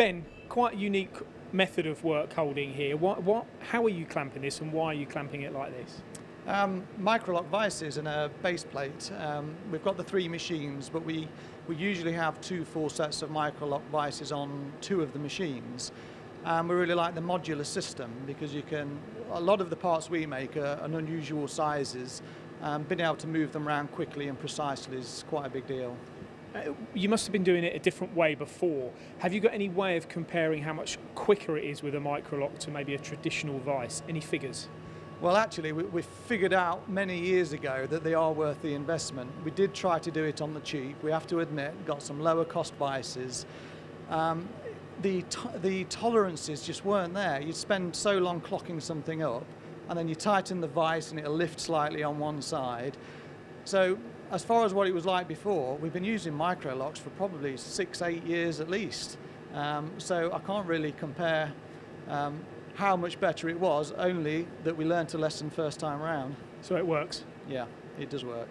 Ben, quite a unique method of work holding here. What, what, how are you clamping this and why are you clamping it like this? Um, Microloc vices and a base plate. Um, we've got the three machines, but we, we usually have two full sets of Microloc vices on two of the machines. And we really like the modular system because you can, a lot of the parts we make are an unusual sizes. Um, being able to move them around quickly and precisely is quite a big deal. Uh, you must have been doing it a different way before. Have you got any way of comparing how much quicker it is with a Microloc to maybe a traditional vice? Any figures? Well, actually, we, we, figured out many years ago that they are worth the investment. We did try to do it on the cheap. We have to admit, got some lower cost vices. Um, the, to the tolerances just weren't there. You'd spend so long clocking something up, and then you tighten the vice and it'll lift slightly on one side. So as far as what it was like before, we've been using Microlocs for probably six, eight years at least. Um, so I can't really compare um, how much better it was, only that we learned a lesson first time around. So it works? Yeah, it does work.